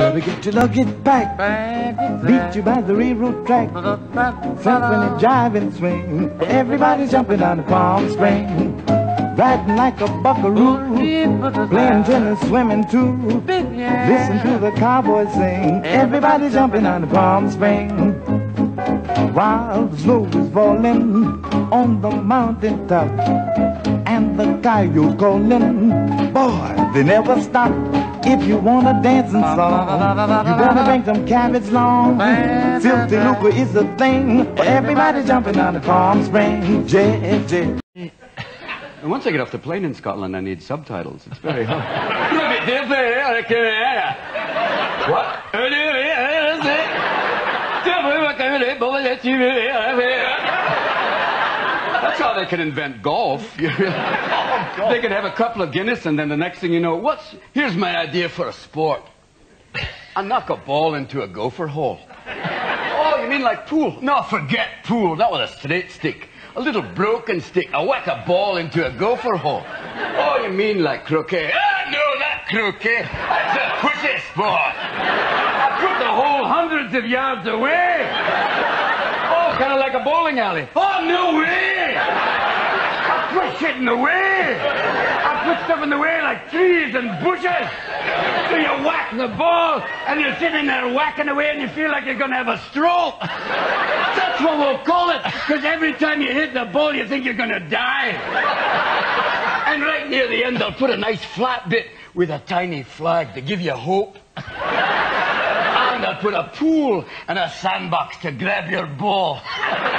Gotta get your luggage back. Beat you by the railroad track. Jive and swing. Everybody's jumping on the palm spring. Riding like a buckaroo. Playing tennis, swimming too. Listen to the cowboys sing. Everybody's jumping on the palm spring. While snow is falling on the mountain top. And the coyote calling. Boy, they never stop. If you want a dancing song, you better bring some cabbage long. Filthy lucre is the thing. Everybody jumping on the Palm Springs. Yeah, yeah. And once I get off the plane in Scotland, I need subtitles. It's very hard. That's how they can invent golf. they can have a couple of Guinness, and then the next thing you know, what's here's my idea for a sport. I knock a ball into a gopher hole. Oh, you mean like pool? No, forget pool. Not with a straight stick. A little broken stick. I whack a ball into a gopher hole. Oh, you mean like croquet? Ah, no, not croquet. That's a pussy sport. I put the hole hundreds of yards away. Kind of like a bowling alley. Oh, no way! I put shit in the way. I put stuff in the way like trees and bushes. So you whack the ball, and you're sitting there whacking away, and you feel like you're to have a stroke. That's what we'll call it, because every time you hit the ball, you think you're to die. And right near the end, they'll put a nice flat bit with a tiny flag to give you hope. Put a pool and a sandbox to grab your ball.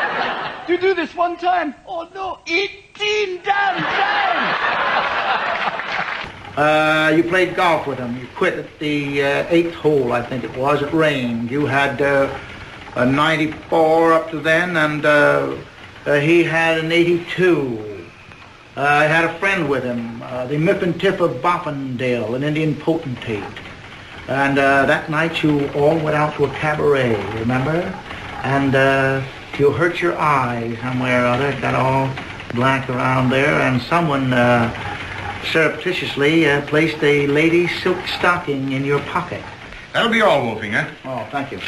you do this one time? Oh no, 18 damn times! Uh, you played golf with him. You quit at the uh, eighth hole, I think it was. It rained. You had uh, a 94 up to then, and uh, uh, he had an 82. Uh, I had a friend with him, uh, the Mifflin Tip of Boffindale, an Indian potentate. And uh, that night you all went out to a cabaret, remember? And uh, you hurt your eye somewhere or other. It got all black around there, and someone uh, surreptitiously uh, placed a lady's silk stocking in your pocket. That'll be all, Wolfinger. Oh, thank you.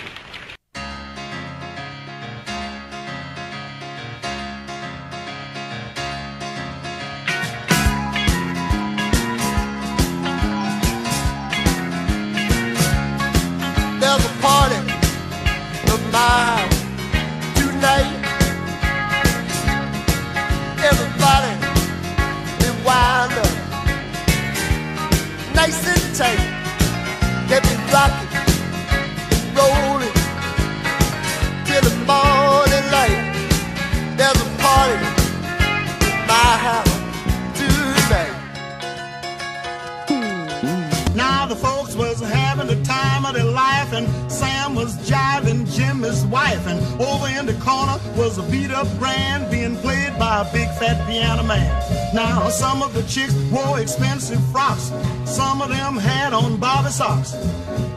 Corner was a beat up grand being played by a big fat piano man. Now some of the chicks wore expensive frocks, some of them had on bobby socks,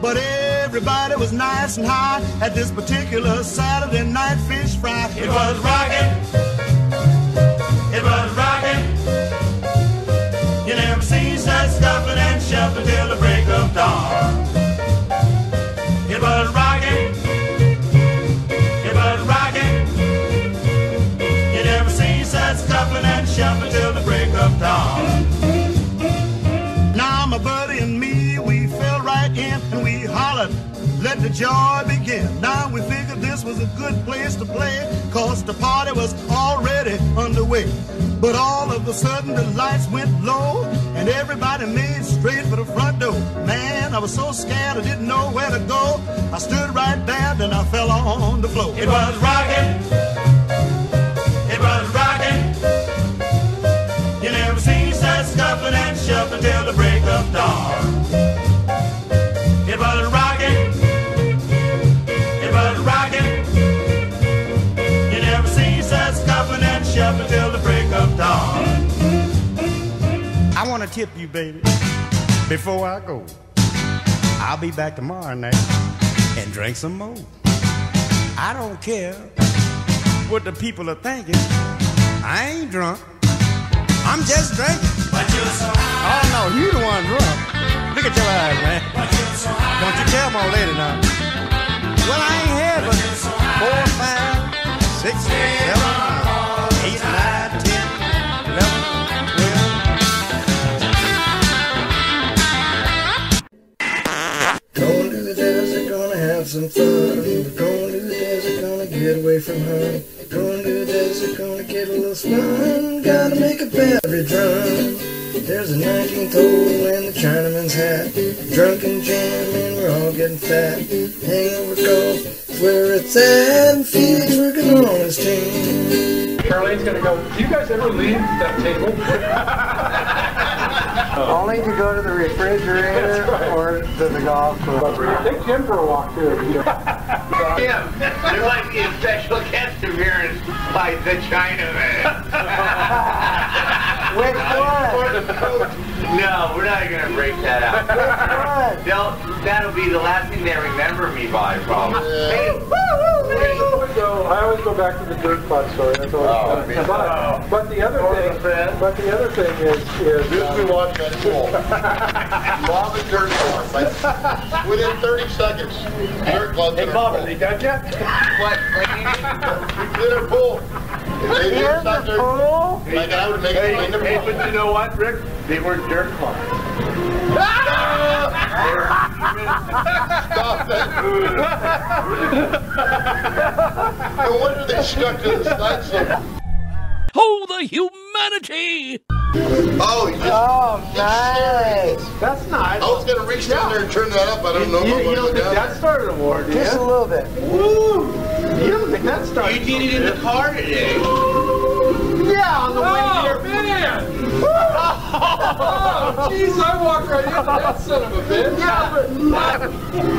but everybody was nice and high at this particular Saturday night fish fry. It was rocking, it was rocking. Let the joy begin. Now we figured this was a good place to play, cause the party was already underway. But all of a sudden the lights went low and everybody made straight for the front door. Man, I was so scared I didn't know where to go. I stood right there, then I fell on the floor. It was rocking. tip you, baby, before I go. I'll be back tomorrow night and drink some more. I don't care what the people are thinking. I ain't drunk. I'm just drinking. But you're so high. Oh, no, you the one drunk. Look at your eyes, man. But you're so high. Don't you tell my lady now. Well, I ain't had but, but so four, five, six, seven, some fun. Going to the desert, gonna get away from home. Going to the desert, gonna get a little spun. Gotta make a beverage run. There's a 19th hole and the Chinaman's hat. Drunken jamming, we're all getting fat. Hangover golf, is where it's at. And Felix working on his team. Charlene's gonna go, do you guys ever leave that table? Only to go to the refrigerator or to the golf club. Take Jim for a walk too. Jim, there might be a special guest appearance by the Chinaman. Which one? no, we're not gonna break that out. Which one? They'll, that'll be the last thing they remember me by, probably. Hey, So I always go back to the dirt spot story. That's always Oh, fun. yeah. but, but the other thing, but the other thing is, is Just we uh, watch that pool. Bob and dirt club. Like, within 30 seconds, dirt club's in our pool. they got you? what, cleaning? We clean our pool. If they didn't stop like I would make it clean the Hey, but you know what, Rick? They were dirt clubs. Stop that. No wonder they stuck to the side so. Oh, the humanity! Oh, just. Oh, nice. That's nice. I was gonna reach down there and turn that up. I don't know You, I'm you don't think down that started a war, do you? Just a little bit. Woo! You don't think that started? You did it in the car today. Yeah, on the way oh, here. man! Oh, jeez, I walked right into that son of a bitch. Yeah,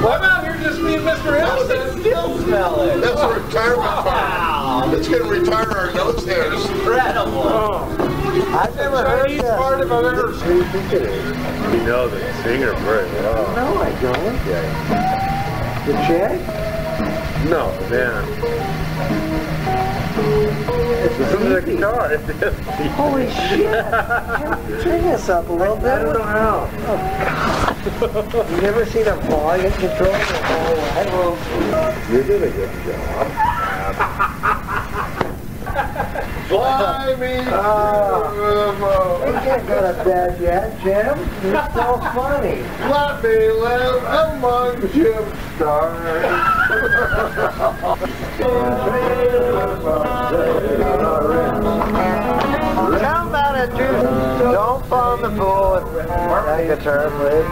but I'm out here just being Mr. Innocent. Still smell it. That's a retirement farm. It's gonna retire our nose hairs. Incredible. Oh. I've never heard Chinese that. part if I've ever seen. You know the singer very well. No, I don't. The chick? No, man. Listen to the guitar. Holy shit. Turn this up a little bit. I don't know how. Oh, God. You've never seen a volume control in your whole life? You did a good job. Fly me Oh. You can't go to bed yet, Jim. You're so funny. Let me live among Jim How about it, dude? Don't fall in the pool with that guitar, please.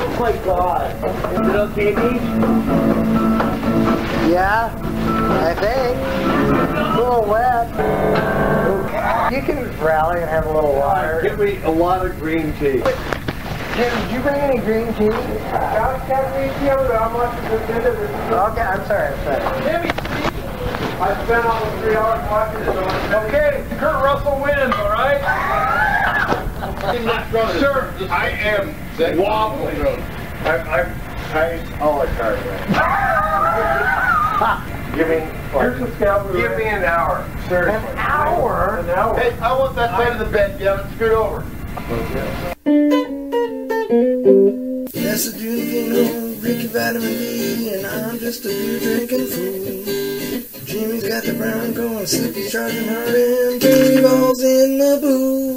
Oh my God. Is it okay, Pete? Yeah, I think. A little wet. You can rally and have a little water. Give me a lot of green tea. Jim, did you bring any green tea? I'm watching the end of this. Okay, I'm sorry, I'm sorry. I spent almost three hours watching it. Okay, Kurt Russell wins, all right? Sure. I am wobbling. I, I, I, I'll let Carter win. Give me, Here's the scout. Give me an hour. Seriously. An hour? An hour. hey, I want that side of the bed, Gavin, scoot over. That's a Juvino, Ricky Vitamin D, and I'm just a beer drinking fool. Jimmy's got the brown going, Slippy's charging hard, and three balls in the boo.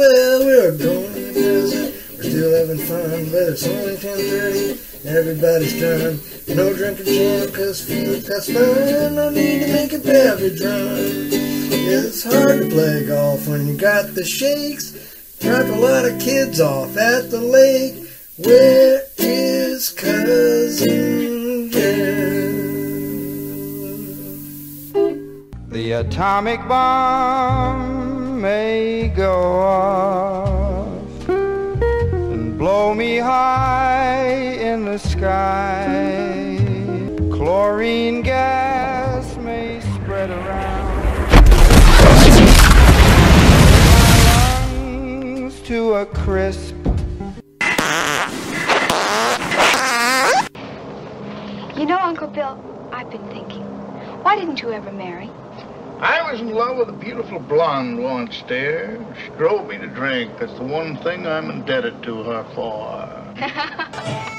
Well, we're going to we're still having fun, but it's only 10.30, everybody's done. No drinking jam, cause Felix got spun, no need to make a beverage run. It's hard to play golf when you got the shakes. Drop a lot of kids off at the lake. Where is cousin Jim? The atomic bomb know, Uncle Bill, I've been thinking, why didn't you ever marry? I was in love with a beautiful blonde once there. She drove me to drink. That's the one thing I'm indebted to her for.